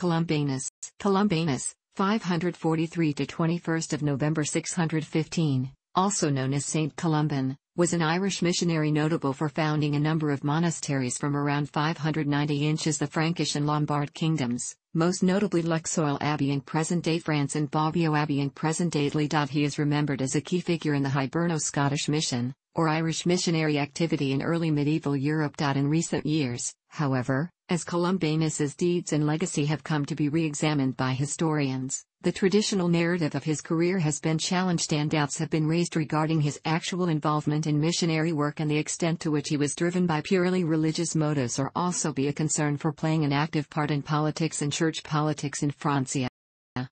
Columbanus, Columbanus, 543 to 21st of November 615, also known as Saint Columban, was an Irish missionary notable for founding a number of monasteries from around 590 inches the Frankish and Lombard kingdoms, most notably Luxeuil Abbey in present-day France and Bobbio Abbey in present-day Italy. He is remembered as a key figure in the Hiberno-Scottish mission, or Irish missionary activity in early medieval Europe. In recent years, however, as Columbanus's deeds and legacy have come to be re-examined by historians, the traditional narrative of his career has been challenged and doubts have been raised regarding his actual involvement in missionary work and the extent to which he was driven by purely religious motives or also be a concern for playing an active part in politics and church politics in Francia.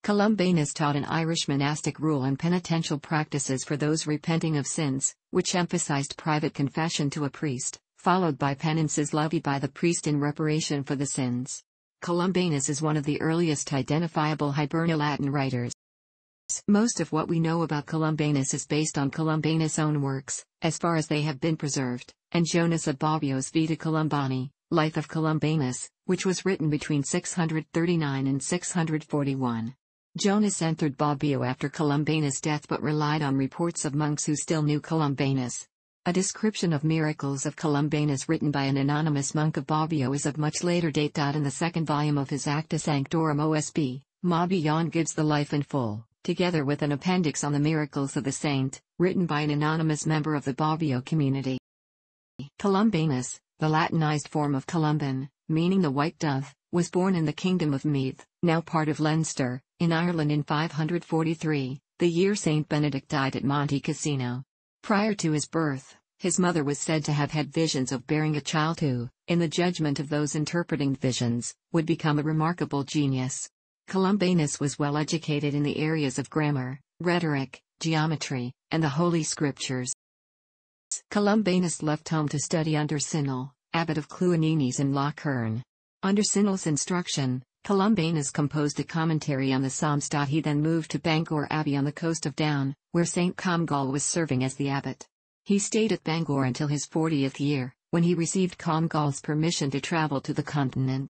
Columbanus taught an Irish monastic rule and penitential practices for those repenting of sins, which emphasized private confession to a priest, followed by penances levied by the priest in reparation for the sins. Columbanus is one of the earliest identifiable Hiberno-Latin writers. Most of what we know about Columbanus is based on Columbanus' own works, as far as they have been preserved, and Jonas of Bobbio's Vita Columbani, Life of Columbanus, which was written between 639 and 641. Jonas entered Bobbio after Columbanus' death but relied on reports of monks who still knew Columbanus. A description of miracles of Columbanus written by an anonymous monk of Bobbio is of much later date. In the second volume of his Acta Sanctorum OSB, Mabillon gives the life in full, together with an appendix on the miracles of the saint, written by an anonymous member of the Bobbio community. Columbanus, the Latinized form of Columban, meaning the white dove, was born in the kingdom of Meath, now part of Leinster, in Ireland in 543, the year Saint Benedict died at Monte Cassino. Prior to his birth, his mother was said to have had visions of bearing a child who, in the judgment of those interpreting visions, would become a remarkable genius. Columbanus was well educated in the areas of grammar, rhetoric, geometry, and the Holy Scriptures. Columbanus left home to study under Sinell, abbot of Cluaninis in Lough Under Sinell's instruction, Columbanus composed a commentary on the Psalms. He then moved to Bangor Abbey on the coast of Down, where St. Comgall was serving as the abbot. He stayed at Bangor until his 40th year, when he received Comgall's permission to travel to the continent.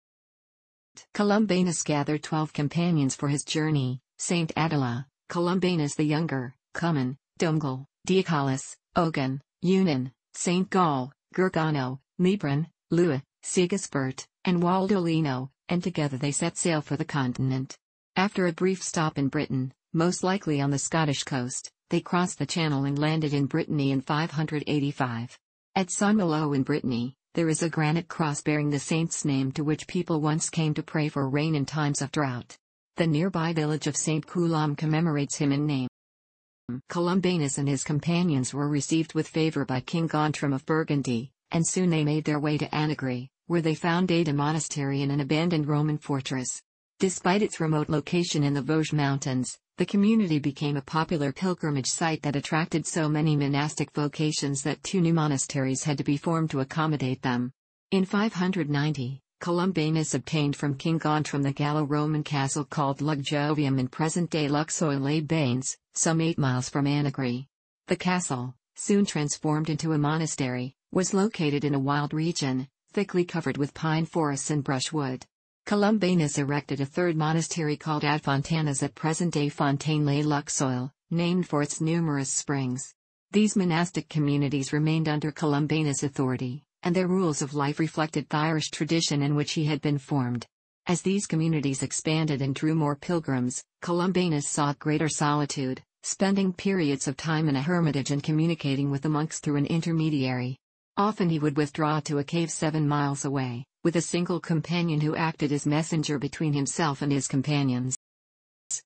Columbanus gathered twelve companions for his journey, St. Attala, Columbanus the Younger, Cummin, Domgal, Diacalis, Ogan, Eunan, St. Gall, Gurgano, Libran, Lua, Sigisbert, and Waldoleno, and together they set sail for the continent. After a brief stop in Britain, most likely on the Scottish coast, they crossed the Channel and landed in Brittany in 585. At Saint-Malo in Brittany, there is a granite cross bearing the saint's name to which people once came to pray for rain in times of drought. The nearby village of St. Coulomb commemorates him in name. Columbanus and his companions were received with favor by King Gontram of Burgundy, and soon they made their way to Annegray, where they founded a monastery in an abandoned Roman fortress. Despite its remote location in the Vosges Mountains, the community became a popular pilgrimage site that attracted so many monastic vocations that two new monasteries had to be formed to accommodate them. In 590, Columbanus obtained from King Gontram the Gallo-Roman castle called Luxovium in present-day Luxeuil-les-Bains, some eight miles from Annegray. The castle, soon transformed into a monastery, was located in a wild region, thickly covered with pine forests and brushwood. Columbanus erected a third monastery called Ad Fontanas at present-day Fontaine-les-Luxeuil, named for its numerous springs. These monastic communities remained under Columbanus' authority, and their rules of life reflected the Irish tradition in which he had been formed. As these communities expanded and drew more pilgrims, Columbanus sought greater solitude, spending periods of time in a hermitage and communicating with the monks through an intermediary. Often he would withdraw to a cave seven miles away, with a single companion who acted as messenger between himself and his companions.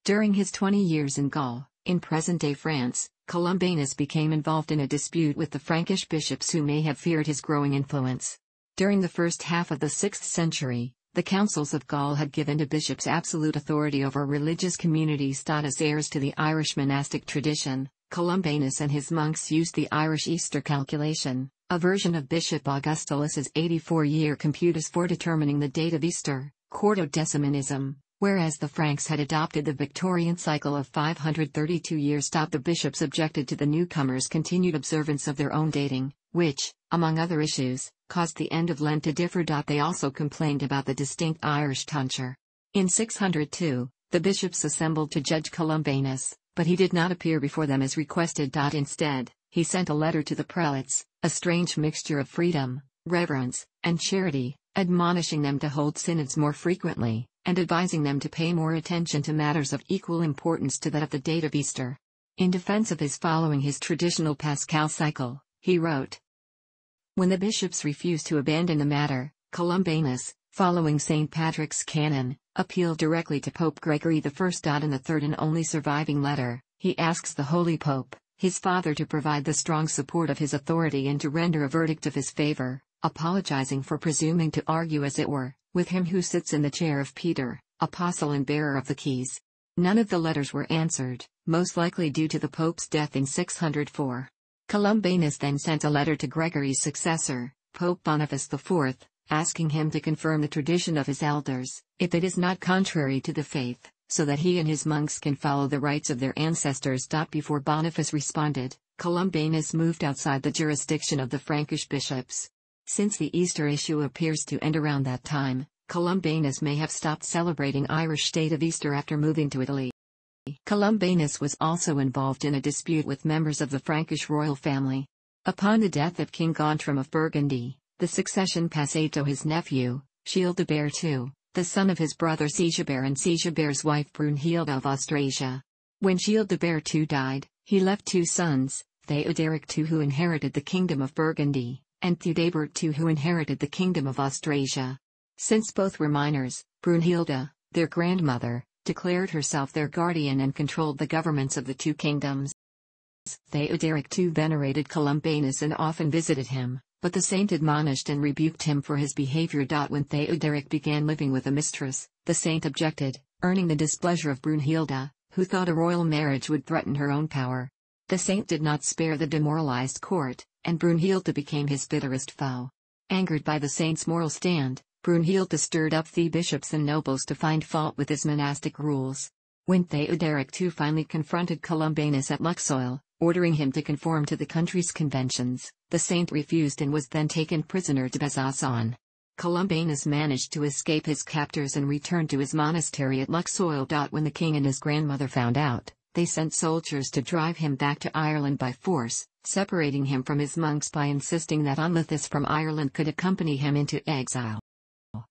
During his 20 years in Gaul, in present-day France, Columbanus became involved in a dispute with the Frankish bishops who may have feared his growing influence. During the first half of the 6th century, the councils of Gaul had given to bishops absolute authority over religious communities as heirs to the Irish monastic tradition. Columbanus and his monks used the Irish Easter calculation, a version of Bishop Augustalis's 84-year computus for determining the date of Easter, quartodecimanism, whereas the Franks had adopted the Victorian cycle of 532 years. The bishops objected to the newcomers' continued observance of their own dating, which, among other issues, caused the end of Lent to differ. They also complained about the distinct Irish tonsure. In 602, the bishops assembled to judge Columbanus, but he did not appear before them as requested. Instead, he sent a letter to the prelates, a strange mixture of freedom, reverence, and charity, admonishing them to hold synods more frequently, and advising them to pay more attention to matters of equal importance to that of the date of Easter. In defense of his following his traditional Paschal cycle, he wrote When the bishops refused to abandon the matter, Columbanus, following St. Patrick's canon, appealed directly to Pope Gregory I. In the third and only surviving letter, he asks the Holy Pope, his father to provide the strong support of his authority and to render a verdict of his favor, apologizing for presuming to argue as it were, with him who sits in the chair of Peter, apostle and bearer of the keys. None of the letters were answered, most likely due to the Pope's death in 604. Columbanus then sent a letter to Gregory's successor, Pope Boniface IV, asking him to confirm the tradition of his elders, if it is not contrary to the faith, so that he and his monks can follow the rites of their ancestors. Before Boniface responded, Columbanus moved outside the jurisdiction of the Frankish bishops. Since the Easter issue appears to end around that time, Columbanus may have stopped celebrating Irish state of Easter after moving to Italy. Columbanus was also involved in a dispute with members of the Frankish royal family. Upon the death of King Gontram of Burgundy, the succession passed to his nephew, Childebert II, the son of his brother Sigebert and Sigebert's wife Brunhilde of Austrasia. When Childebert II died, he left two sons, Theoderic II who inherited the kingdom of Burgundy, and Theudebert II who inherited the kingdom of Austrasia. Since both were minors, Brunhilde, their grandmother, declared herself their guardian and controlled the governments of the two kingdoms. Theoderic II venerated Columbanus and often visited him, but the saint admonished and rebuked him for his behavior. When Theoderic began living with a mistress, the saint objected, earning the displeasure of Brunhilde, who thought a royal marriage would threaten her own power. The saint did not spare the demoralized court, and Brunhilde became his bitterest foe. Angered by the saint's moral stand, Brunhilde stirred up the bishops and nobles to find fault with his monastic rules. When Theoderic II finally confronted Columbanus at Luxeuil, ordering him to conform to the country's conventions, the saint refused and was then taken prisoner to Besançon. Columbanus managed to escape his captors and returned to his monastery at Luxeuil. When the king and his grandmother found out, they sent soldiers to drive him back to Ireland by force, separating him from his monks by insisting that Onlothus from Ireland could accompany him into exile.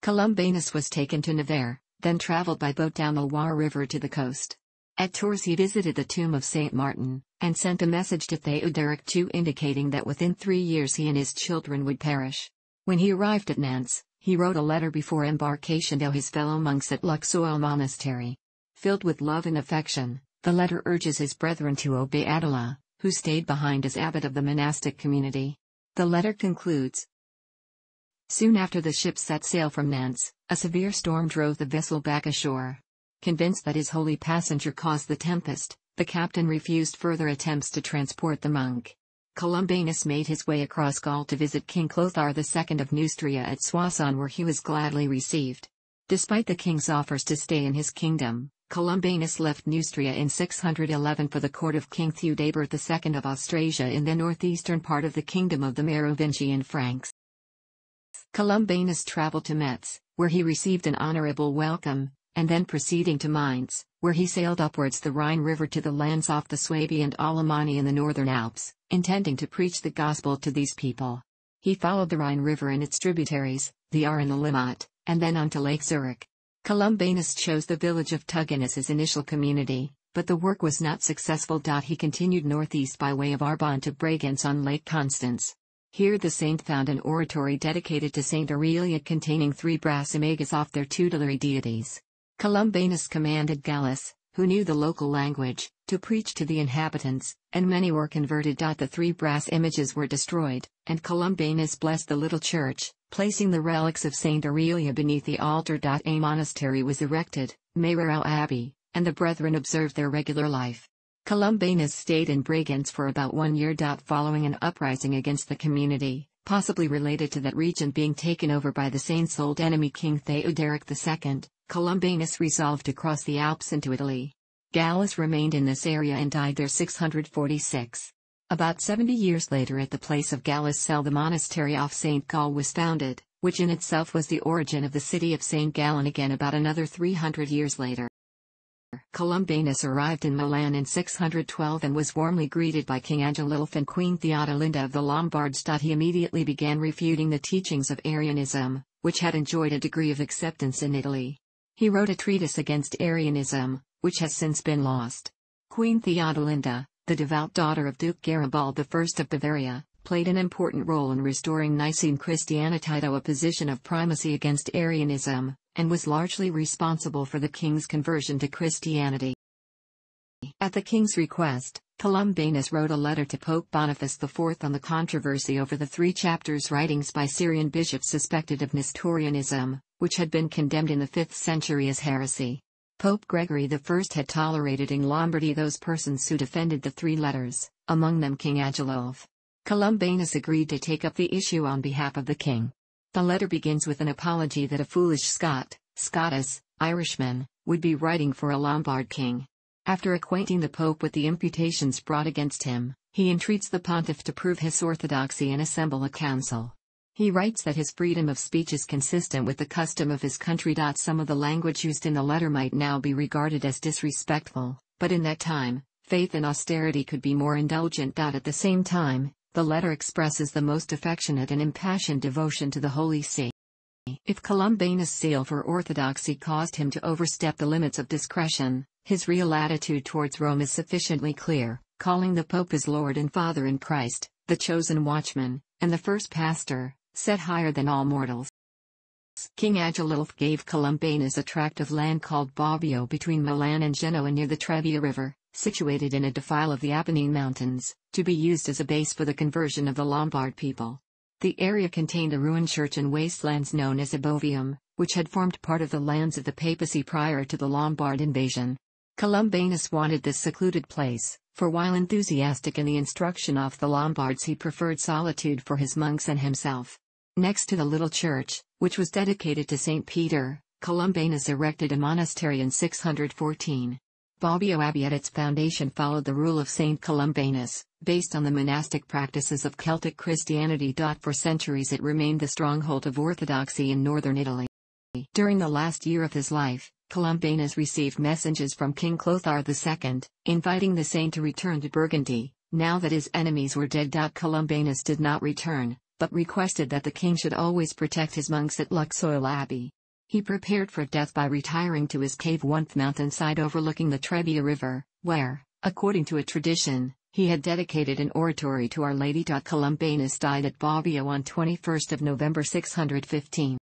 Columbanus was taken to Nevers, then traveled by boat down the Loire River to the coast. At Tours he visited the tomb of Saint Martin, and sent a message to Theoderic II indicating that within three years he and his children would perish. When he arrived at Nantes, he wrote a letter before embarkation to his fellow monks at Luxeuil Monastery. Filled with love and affection, the letter urges his brethren to obey Attala, who stayed behind as abbot of the monastic community. The letter concludes Soon after the ship set sail from Nantes, a severe storm drove the vessel back ashore. Convinced that his holy passenger caused the tempest, the captain refused further attempts to transport the monk. Columbanus made his way across Gaul to visit King Clothar II of Neustria at Soissons where he was gladly received. Despite the king's offers to stay in his kingdom, Columbanus left Neustria in 611 for the court of King Theudebert II of Austrasia in the northeastern part of the kingdom of the Merovingian Franks. Columbanus traveled to Metz, where he received an honorable welcome, and then proceeding to Mainz, where he sailed upwards the Rhine River to the lands off the Suabia and Alemannia in the northern Alps, intending to preach the gospel to these people. He followed the Rhine River and its tributaries, the Aar and the Limmat, and then on to Lake Zurich. Columbanus chose the village of Tuggen as his initial community, but the work was not successful. He continued northeast by way of Arbon to Bregenz on Lake Constance. Here the saint found an oratory dedicated to Saint Aurelia containing three brass images off their tutelary deities. Columbanus commanded Gallus, who knew the local language, to preach to the inhabitants, and many were converted. The three brass images were destroyed, and Columbanus blessed the little church, placing the relics of Saint Aurelia beneath the altar. A monastery was erected, Mehrerau Abbey, and the brethren observed their regular life. Columbanus stayed in Bregenz for about one year. Following an uprising against the community, possibly related to that region being taken over by the saint's old enemy King Theoderic II, Columbanus resolved to cross the Alps into Italy. Gallus remained in this area and died there 646. About 70 years later at the place of Gallus' cell the monastery of St. Gall was founded, which in itself was the origin of the city of St. Gallen again about another 300 years later. Columbanus arrived in Milan in 612 and was warmly greeted by King Agilulf and Queen Theodelinda of the Lombards. He immediately began refuting the teachings of Arianism, which had enjoyed a degree of acceptance in Italy. He wrote a treatise against Arianism, which has since been lost. Queen Theodelinda, the devout daughter of Duke Garibald I of Bavaria, played an important role in restoring Nicene Christianity to a position of primacy against Arianism, and was largely responsible for the king's conversion to Christianity. At the king's request, Columbanus wrote a letter to Pope Boniface IV on the controversy over the three chapters writings by Syrian bishops suspected of Nestorianism, which had been condemned in the 5th century as heresy. Pope Gregory I had tolerated in Lombardy those persons who defended the three letters, among them King Agilulf. Columbanus agreed to take up the issue on behalf of the king. The letter begins with an apology that a foolish Scot, Scotus, Irishman, would be writing for a Lombard king. After acquainting the Pope with the imputations brought against him, he entreats the pontiff to prove his orthodoxy and assemble a council. He writes that his freedom of speech is consistent with the custom of his country. Some of the language used in the letter might now be regarded as disrespectful, but in that time, faith and austerity could be more indulgent. At the same time, the letter expresses the most affectionate and impassioned devotion to the Holy See. If Columbanus' zeal for orthodoxy caused him to overstep the limits of discretion, his real attitude towards Rome is sufficiently clear, calling the Pope his Lord and Father in Christ, the chosen watchman, and the first pastor, set higher than all mortals. King Agilulf gave Columbanus a tract of land called Bobbio between Milan and Genoa near the Trebia River, situated in a defile of the Apennine Mountains, to be used as a base for the conversion of the Lombard people. The area contained a ruined church and wastelands known as Abovium, which had formed part of the lands of the papacy prior to the Lombard invasion. Columbanus wanted this secluded place, for while enthusiastic in the instruction of the Lombards he preferred solitude for his monks and himself. Next to the little church, which was dedicated to St. Peter, Columbanus erected a monastery in 614. Bobbio Abbey at its foundation followed the rule of Saint Columbanus, based on the monastic practices of Celtic Christianity. For centuries it remained the stronghold of orthodoxy in northern Italy. During the last year of his life, Columbanus received messages from King Clothar II, inviting the saint to return to Burgundy, now that his enemies were dead. Columbanus did not return, but requested that the king should always protect his monks at Luxeuil Abbey. He prepared for death by retiring to his cave one mountainside overlooking the Trebia River, where, according to a tradition, he had dedicated an oratory to Our Lady. Columbanus died at Bobbio on 21 November 615.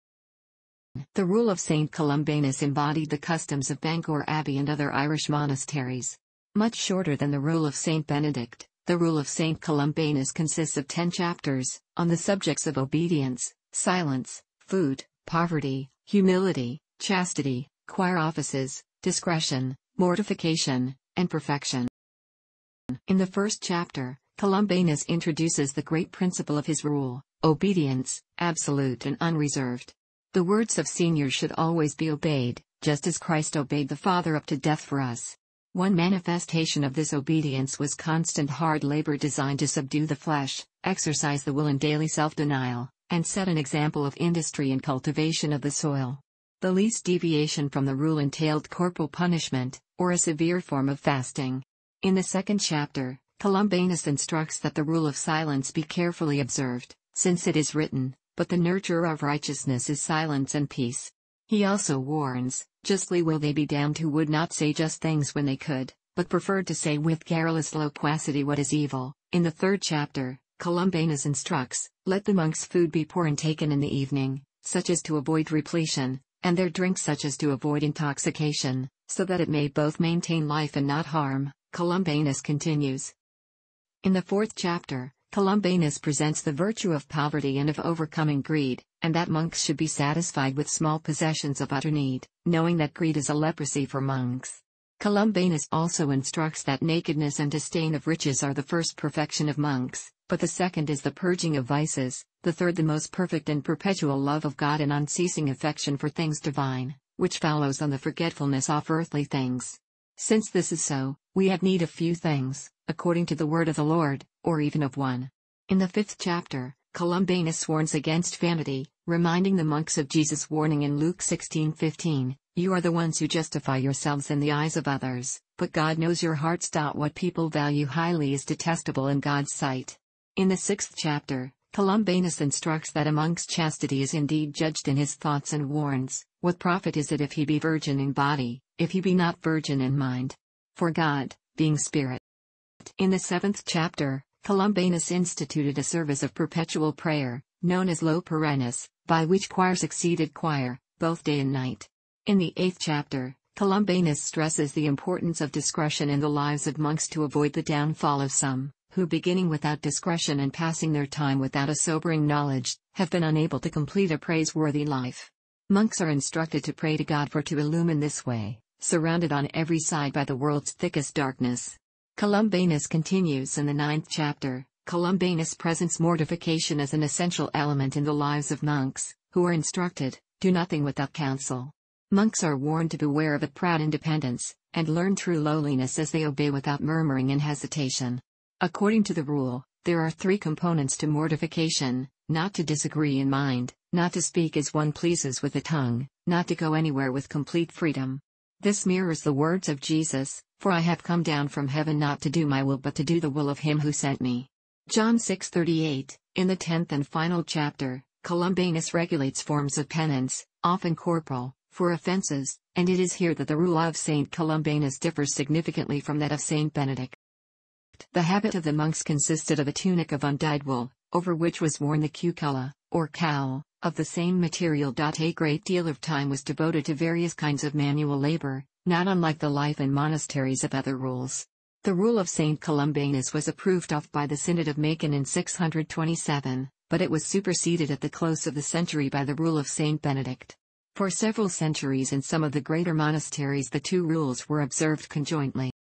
The rule of Saint Columbanus embodied the customs of Bangor Abbey and other Irish monasteries. Much shorter than the rule of Saint Benedict, the rule of Saint Columbanus consists of ten chapters, on the subjects of obedience, silence, food, poverty, humility, chastity, choir offices, discretion, mortification, and perfection. In the first chapter, Columbanus introduces the great principle of his rule obedience, absolute and unreserved. The words of seniors should always be obeyed, just as Christ obeyed the Father up to death for us. One manifestation of this obedience was constant hard labor designed to subdue the flesh, exercise the will in daily self denial, and set an example of industry and cultivation of the soil. The least deviation from the rule entailed corporal punishment, or a severe form of fasting. In the second chapter, Columbanus instructs that the rule of silence be carefully observed, since it is written, but the nurture of righteousness is silence and peace. He also warns, justly will they be damned who would not say just things when they could, but preferred to say with garrulous loquacity what is evil. In the third chapter, Columbanus instructs, let the monks' food be poor and taken in the evening, such as to avoid repletion, and their drink such as to avoid intoxication, so that it may both maintain life and not harm, Columbanus continues. In the fourth chapter, Columbanus presents the virtue of poverty and of overcoming greed, and that monks should be satisfied with small possessions of utter need, knowing that greed is a leprosy for monks. Columbanus also instructs that nakedness and disdain of riches are the first perfection of monks, but the second is the purging of vices, the third the most perfect and perpetual love of God and unceasing affection for things divine, which follows on the forgetfulness of earthly things. Since this is so, we have need of few things, according to the word of the Lord, or even of one. In the fifth chapter, Columbanus warns against vanity, reminding the monks of Jesus' warning in Luke 16:15, "You are the ones who justify yourselves in the eyes of others, but God knows your hearts." What people value highly is detestable in God's sight. In the sixth chapter, Columbanus instructs that a monk's chastity is indeed judged in his thoughts and warns, What profit is it if he be virgin in body, if he be not virgin in mind? For God, being spirit. In the seventh chapter, Columbanus instituted a service of perpetual prayer, known as Laus Perennis, by which choir succeeded choir, both day and night. In the eighth chapter, Columbanus stresses the importance of discretion in the lives of monks to avoid the downfall of some, who beginning without discretion and passing their time without a sobering knowledge, have been unable to complete a praiseworthy life. Monks are instructed to pray to God for to illumine this way, surrounded on every side by the world's thickest darkness. Columbanus continues in the ninth chapter. Columbanus presents mortification as an essential element in the lives of monks, who are instructed, do nothing without counsel. Monks are warned to beware of a proud independence, and learn true lowliness as they obey without murmuring and hesitation. According to the rule, there are three components to mortification not to disagree in mind, not to speak as one pleases with the tongue, not to go anywhere with complete freedom. This mirrors the words of Jesus, For I have come down from heaven not to do my will but to do the will of him who sent me. John 6:38, in the 10th and final chapter, Columbanus regulates forms of penance, often corporal, for offenses, and it is here that the rule of Saint Columbanus differs significantly from that of Saint Benedict. The habit of the monks consisted of a tunic of undyed wool, over which was worn the cuculla, or cowl, of the same material. A great deal of time was devoted to various kinds of manual labor, not unlike the life in monasteries of other rules. The rule of St. Columbanus was approved of by the Synod of Macon in 627, but it was superseded at the close of the century by the rule of St. Benedict. For several centuries in some of the greater monasteries the two rules were observed conjointly.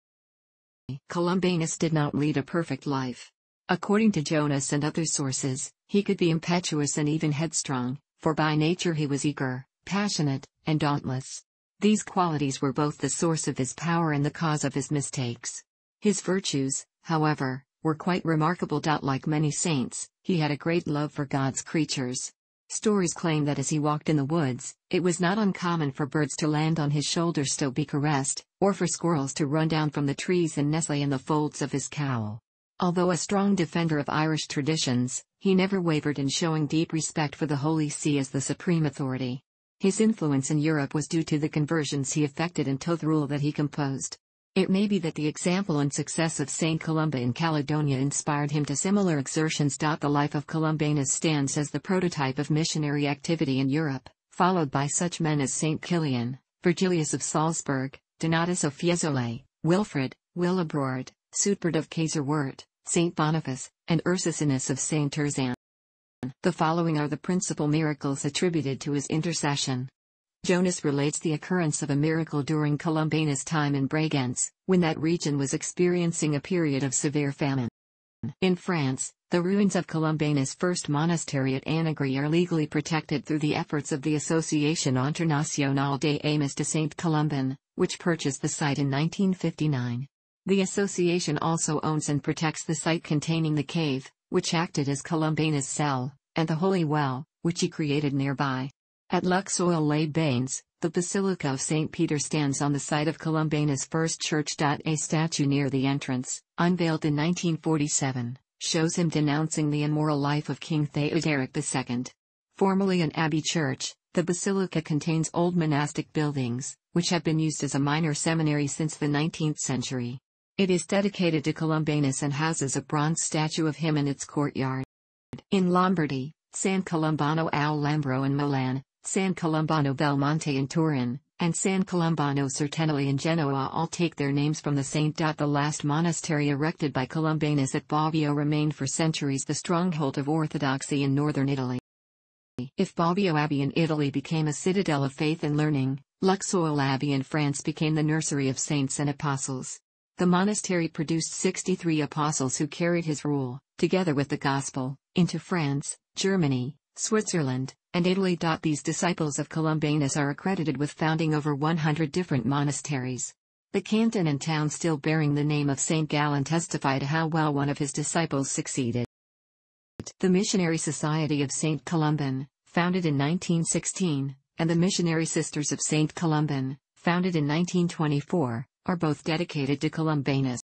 Columbanus did not lead a perfect life. According to Jonas and other sources, he could be impetuous and even headstrong, for by nature he was eager, passionate, and dauntless. These qualities were both the source of his power and the cause of his mistakes. His virtues, however, were quite remarkable. Like many saints, he had a great love for God's creatures. Stories claim that as he walked in the woods, it was not uncommon for birds to land on his shoulders to be caressed, or for squirrels to run down from the trees and nestle in the folds of his cowl. Although a strong defender of Irish traditions, he never wavered in showing deep respect for the Holy See as the supreme authority. His influence in Europe was due to the conversions he effected and to the rule that he composed. It may be that the example and success of St. Columba in Caledonia inspired him to similar exertions. The life of Columbanus stands as the prototype of missionary activity in Europe, followed by such men as St. Kilian, Virgilius of Salzburg, Donatus of Fiesole, Wilfrid, Willibrord, Suitbert of Kaiserwerth, Saint Boniface, and Ursicinus of Saint Terzan. The following are the principal miracles attributed to his intercession. Jonas relates the occurrence of a miracle during Columbanus' time in Bregenz, when that region was experiencing a period of severe famine. In France, the ruins of Columbanus' first monastery at Annegray are legally protected through the efforts of the Association Internationale des Amis de Saint Columban, which purchased the site in 1959. The association also owns and protects the site containing the cave, which acted as Columbanus' cell, and the holy well, which he created nearby. At Luxeuil-les-Bains, the Basilica of St. Peter stands on the site of Columbanus' first church. A statue near the entrance, unveiled in 1947, shows him denouncing the immoral life of King Theoderic II. Formerly an abbey church, the basilica contains old monastic buildings, which have been used as a minor seminary since the 19th century. It is dedicated to Columbanus and houses a bronze statue of him in its courtyard. In Lombardy, San Columbano al Lambro in Milan, San Columbano Belmonte in Turin, and San Columbano Certénoli in Genoa all take their names from the saint. The last monastery erected by Columbanus at Bobbio remained for centuries the stronghold of orthodoxy in northern Italy. If Bobbio Abbey in Italy became a citadel of faith and learning, Luxeuil Abbey in France became the nursery of saints and apostles. The monastery produced 63 apostles who carried his rule, together with the gospel, into France, Germany, Switzerland, and Italy. These disciples of Columbanus are accredited with founding over 100 different monasteries. The canton and town still bearing the name of St. Gallen testify to how well one of his disciples succeeded. The Missionary Society of St. Columban, founded in 1916, and the Missionary Sisters of St. Columban, founded in 1924, are both dedicated to Columbanus.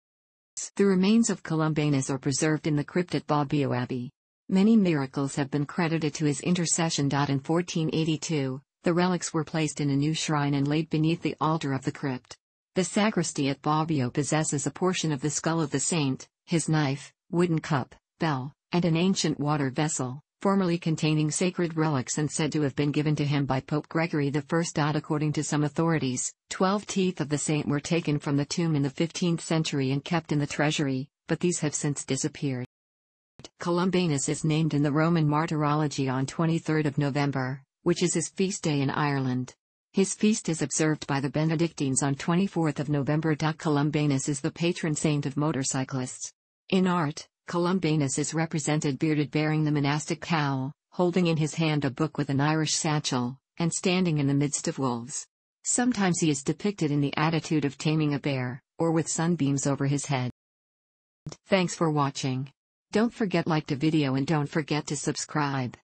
The remains of Columbanus are preserved in the crypt at Bobbio Abbey. Many miracles have been credited to his intercession. In 1482, the relics were placed in a new shrine and laid beneath the altar of the crypt. The sacristy at Bobbio possesses a portion of the skull of the saint, his knife, wooden cup, bell, and an ancient water vessel, formerly containing sacred relics and said to have been given to him by Pope Gregory I. According to some authorities, twelve teeth of the saint were taken from the tomb in the 15th century and kept in the treasury, but these have since disappeared. Columbanus is named in the Roman Martyrology on 23 November, which is his feast day in Ireland. His feast is observed by the Benedictines on 24 November. Columbanus is the patron saint of motorcyclists. In art, Columbanus is represented bearded bearing the monastic cowl, holding in his hand a book with an Irish satchel, and standing in the midst of wolves. Sometimes he is depicted in the attitude of taming a bear, or with sunbeams over his head. Thanks for watching. Don't forget like the video and don't forget to subscribe.